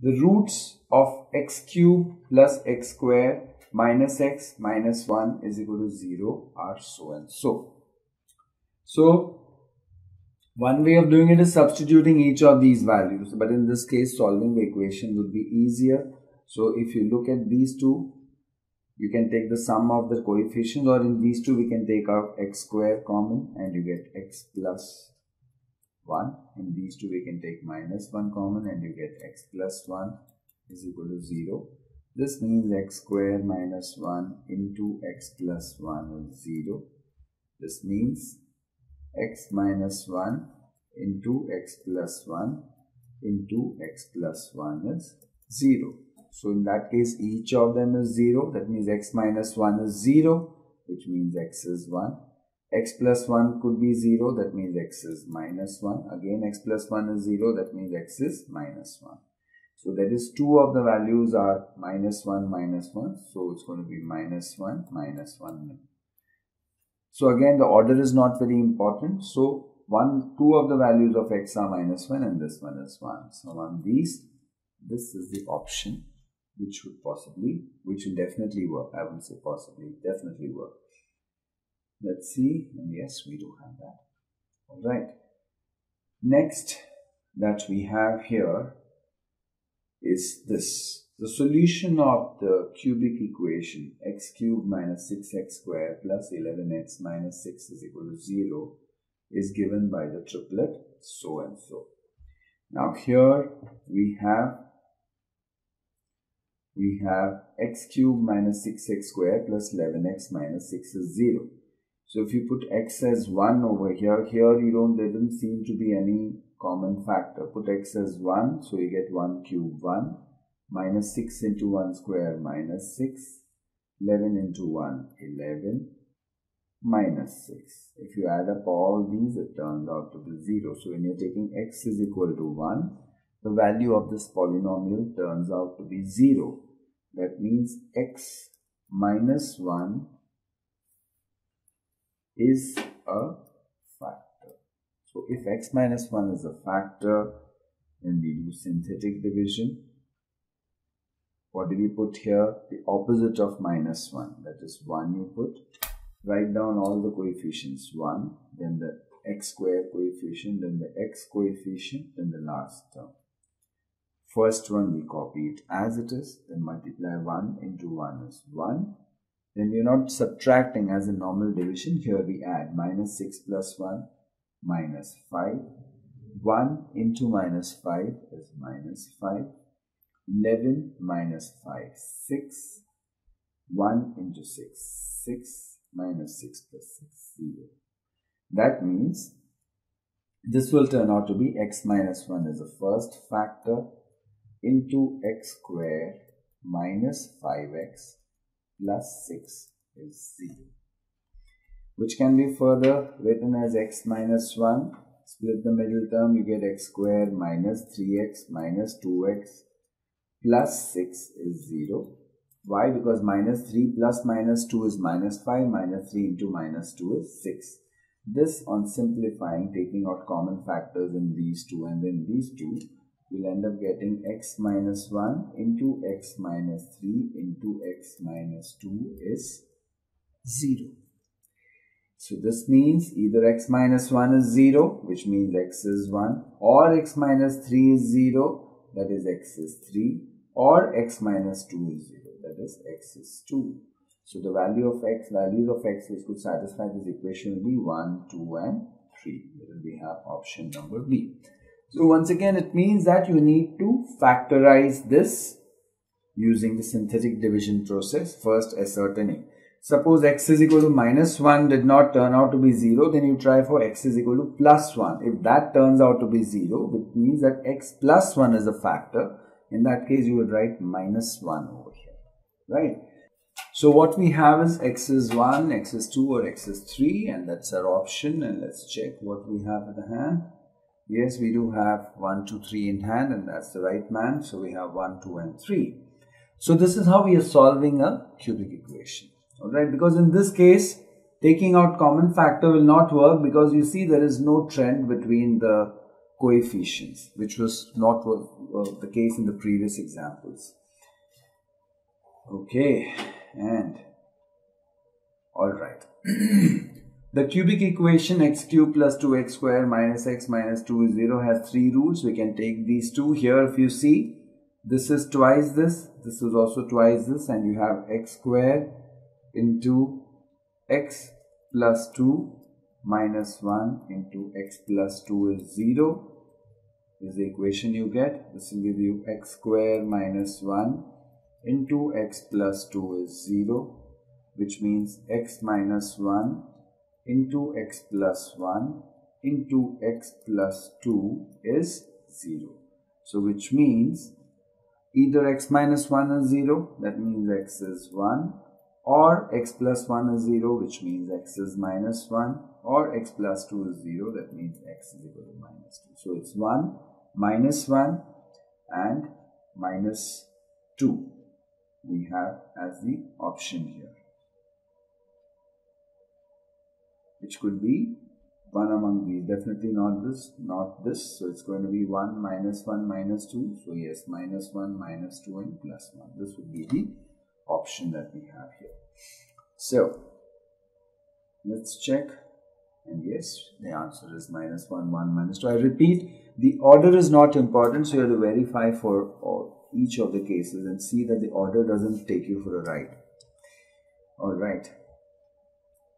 the roots of x cube plus x square minus x minus 1 is equal to 0 are so and so. So, one way of doing it is substituting each of these values, but in this case, solving the equation would be easier. So, if you look at these two, you can take the sum of the coefficients or in these two we can take out x square common and you get x plus 1 in these two we can take minus 1 common and you get x plus 1 is equal to 0 this means x square minus 1 into x plus 1 is 0 this means x minus 1 into x plus 1 into x plus 1 is 0 so in that case, each of them is 0. That means x minus 1 is 0, which means x is 1. X plus 1 could be 0, that means x is minus 1. Again, x plus 1 is 0, that means x is minus 1. So that is two of the values are minus 1, minus 1. So it's going to be minus 1, minus 1. So again, the order is not very important. So one, two of the values of x are minus 1 and this one is 1. So on these, this is the option which would possibly, which will definitely work. I wouldn't say possibly, definitely work. Let's see, and yes, we do have that. All right. Next that we have here is this. The solution of the cubic equation x cubed minus 6x squared plus 11x minus 6 is equal to 0 is given by the triplet so and so. Now here we have we have x cubed minus 6x squared plus 11x minus 6 is 0. So if you put x as 1 over here, here you don't, there doesn't seem to be any common factor. Put x as 1, so you get 1 cube 1, minus 6 into 1 square minus 6, 11 into 1, 11, minus 6. If you add up all these, it turns out to be 0. So when you're taking x is equal to 1, the value of this polynomial turns out to be 0. That means x minus 1 is a factor. So if x minus 1 is a factor, then we do synthetic division. What do we put here? The opposite of minus 1, that is 1 you put. Write down all the coefficients 1, then the x square coefficient, then the x coefficient, then the last term. First one we copy it as it is, then multiply 1 into 1 is 1. Then we're not subtracting as a normal division. Here we add minus 6 plus 1 minus 5. 1 into minus 5 is minus 5. 11 minus 5, 6. 1 into 6, 6 minus 6 plus 6, 0. That means this will turn out to be x minus 1 is the first factor into x square minus 5x plus 6 is 0 which can be further written as x minus 1 split the middle term you get x square minus 3x minus 2x plus 6 is 0 why? Because minus 3 plus minus 2 is minus 5 minus 3 into minus 2 is 6 this on simplifying taking out common factors in these two and then these two we'll end up getting x minus 1 into x minus 3 into x minus 2 is 0. So this means either x minus 1 is 0 which means x is 1 or x minus 3 is 0 that is x is 3 or x minus 2 is 0 that is x is 2. So the value of x, values of x which could satisfy this equation will be 1, 2 and 3. We have option number B. So once again, it means that you need to factorize this using the synthetic division process, first ascertaining. Suppose x is equal to minus 1 did not turn out to be 0, then you try for x is equal to plus 1. If that turns out to be 0, which means that x plus 1 is a factor, in that case you would write minus 1 over here, right? So what we have is x is 1, x is 2 or x is 3 and that's our option and let's check what we have at the hand. Yes, we do have 1, 2, 3 in hand and that's the right man. So we have 1, 2 and 3. So this is how we are solving a cubic equation. Alright, because in this case, taking out common factor will not work because you see there is no trend between the coefficients, which was not uh, the case in the previous examples. Okay, and all right. the cubic equation x cube plus 2x square minus x minus 2 is 0 has three roots. We can take these two here if you see. This is twice this, this is also twice this and you have x square into x plus 2 minus 1 into x plus 2 is 0 is the equation you get. This will give you x square minus 1 into x plus 2 is 0 which means x minus 1 into x plus 1 into x plus 2 is 0. So which means either x minus 1 is 0 that means x is 1 or x plus 1 is 0 which means x is minus 1 or x plus 2 is 0 that means x is equal to minus 2. So it's 1 minus 1 and minus 2 we have as the option here which could be one among these definitely not this not this. So it's going to be 1 minus 1 minus 2 so yes minus 1 minus 2 and plus 1 this would be the option that we have here. So let's check. And yes the answer is minus 1 1 minus 2 i repeat the order is not important. So you have to verify for all, each of the cases and see that the order doesn't take you for a ride. All right.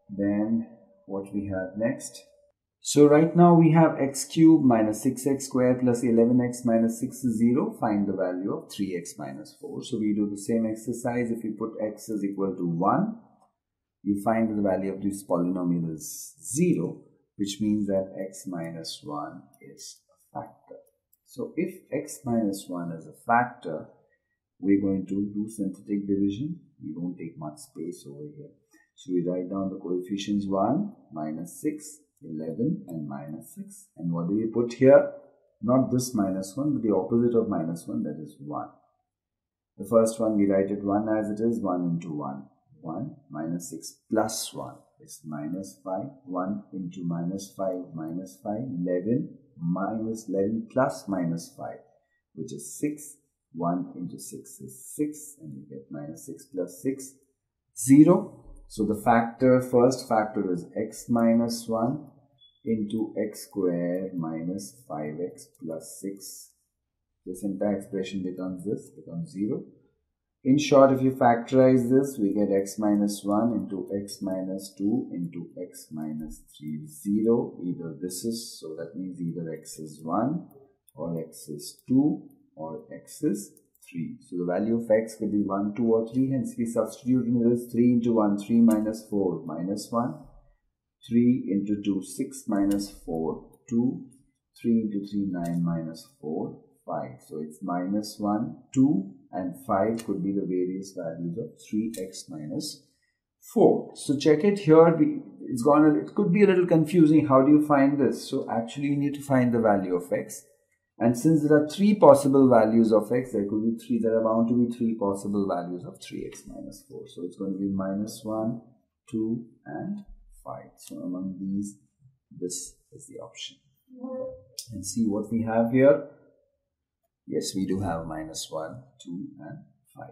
Then what we have next so right now we have x cube minus 6x squared plus 11x minus 6 is 0. Find the value of 3x minus 4. So we do the same exercise. If you put x is equal to 1, you find the value of this polynomial is 0, which means that x minus 1 is a factor. So if x minus 1 is a factor, we're going to do synthetic division. We don't take much space over here. So we write down the coefficients 1, minus 6, 11 and minus 6. And what do we put here? Not this minus 1, but the opposite of minus 1, that is 1. The first one, we write it 1 as it is, 1 into 1. 1 minus 6 plus 1 is minus 5. 1 into minus 5 minus 5. 11 minus 11 plus minus 5, which is 6. 1 into 6 is 6, and you get minus 6 plus 6, 0. So the factor, first factor is x minus 1 into x squared minus 5x plus 6. This entire expression becomes this, becomes 0. In short, if you factorize this, we get x minus 1 into x minus 2 into x minus 3 0. Either this is, so that means either x is 1 or x is 2 or x is 3. So the value of x could be 1, 2 or 3. Hence we substitute in this 3 into 1, 3 minus 4 minus 1. 3 into 2, 6 minus 4, 2. 3 into 3, 9 minus 4, 5. So it's minus 1, 2 and 5 could be the various values of 3x minus 4. So check it here. It's gone. It could be a little confusing. How do you find this? So actually you need to find the value of x. And since there are three possible values of x, there could be three, there are bound to be three possible values of 3x minus 4. So it's going to be minus 1, 2, and 5. So among these, this is the option. And see what we have here. Yes, we do have minus 1, 2, and 5.